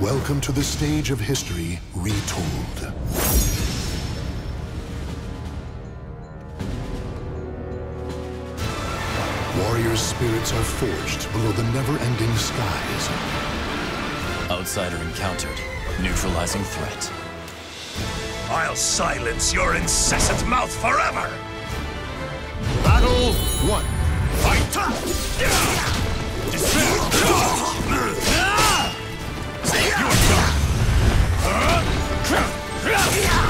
Welcome to the stage of history retold. Warriors' spirits are forged below the never-ending skies. Outsider encountered. Neutralizing threat. I'll silence your incessant mouth forever! Battle one. Fight!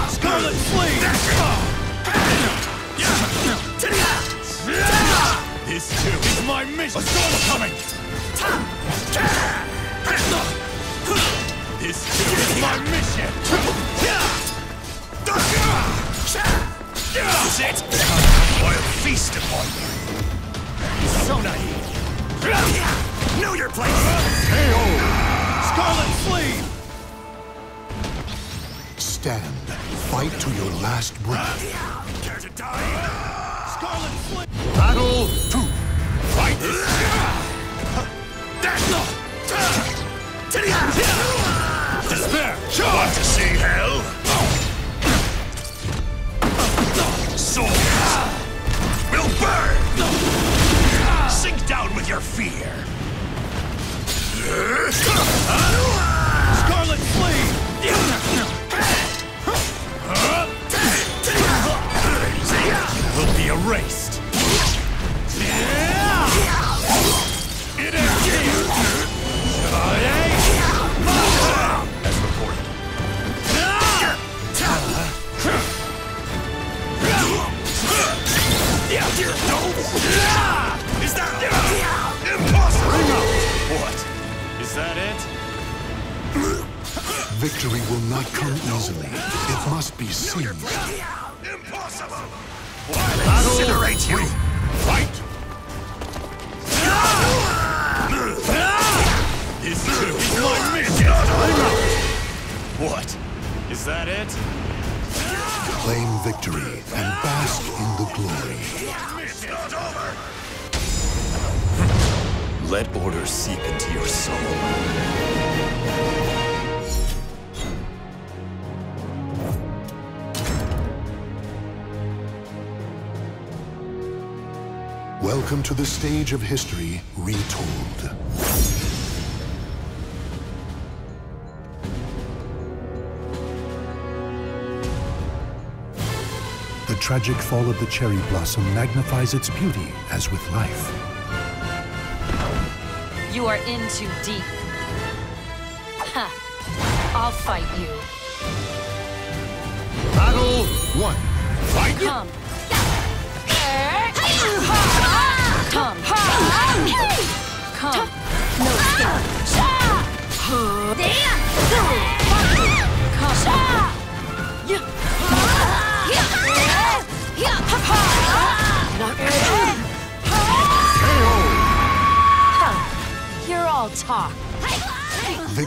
Scarlet Flame! This too is my mission! A storm's coming! This too is my mission! This is it! I'll feast upon you! So naive! Know your place! Scarlet Stand. Fight to your last breath. Care to die? Scarlet Flame! Battle two. Fight! Despair! Want to see hell? Swords will burn! Sink down with your fear! Is that it? Victory will not come easily. It must be seized. Impossible! I'll incinerate you! Fight! This too is my mission! What? Is that it? Claim victory and bask in the glory. It's not over! Let order seep into your soul. Welcome to the stage of history retold. The tragic fall of the cherry blossom magnifies its beauty as with life. You are in too deep. Ha! I'll fight you. Battle one. Fight! Come. Come. Come. No escape.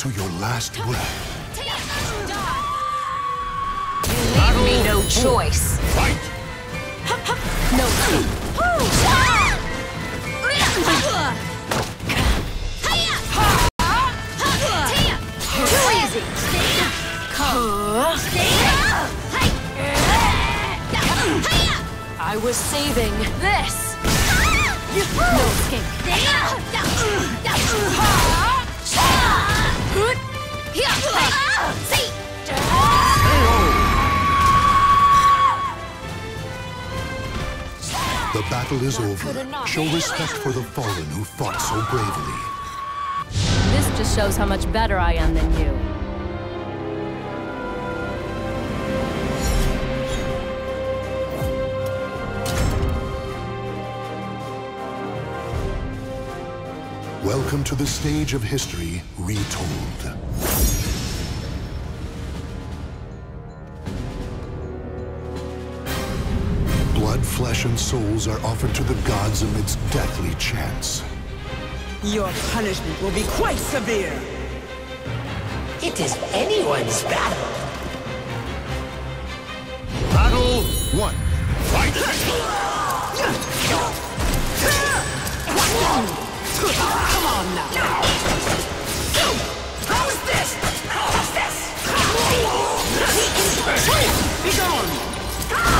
To your last breath. You leave me no choice. Fight! The battle is over. Show respect for the fallen who fought so bravely. This just shows how much better I am than you. Welcome to the stage of history retold. Blood, flesh, and souls are offered to the gods amidst deathly chants. Your punishment will be quite severe. It is anyone's battle. Battle one. Fight! Come on now. How's this? How's this? Be gone.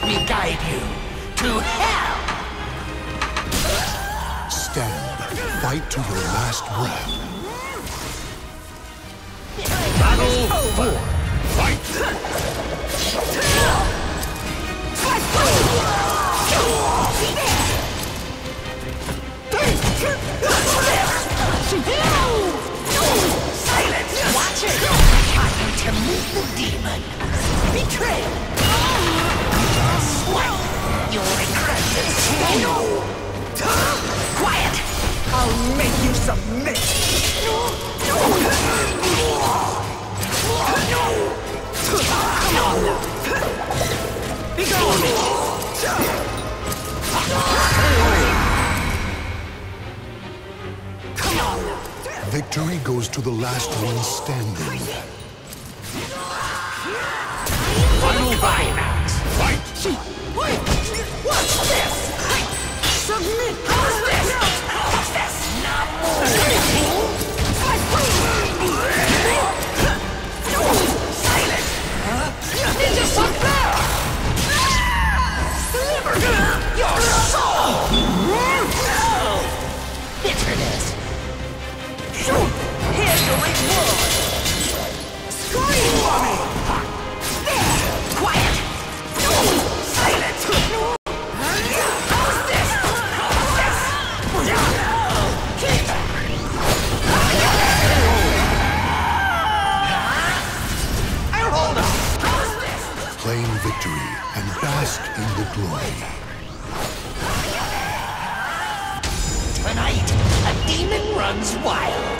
let me guide you to hell! Stand. Fight to your last breath. Battle four. Fight! Quiet! I'll make you submit. Come on now. Be gone. Come on now. Victory goes to the last one standing. Final Climax! Fight! What's this? Submit. How's this? How's this? Not runs wild.